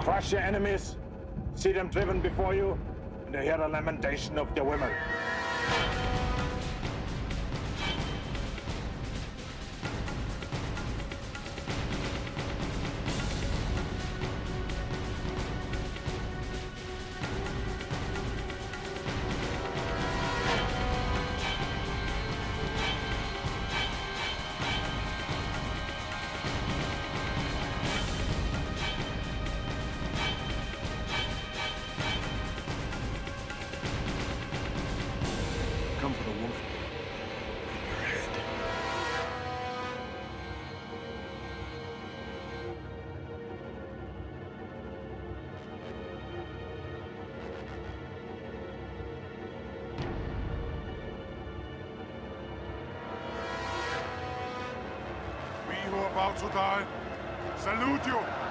crush your enemies, see them driven before you, and hear the lamentation of their women. Come for the. We who are about to die, salute you!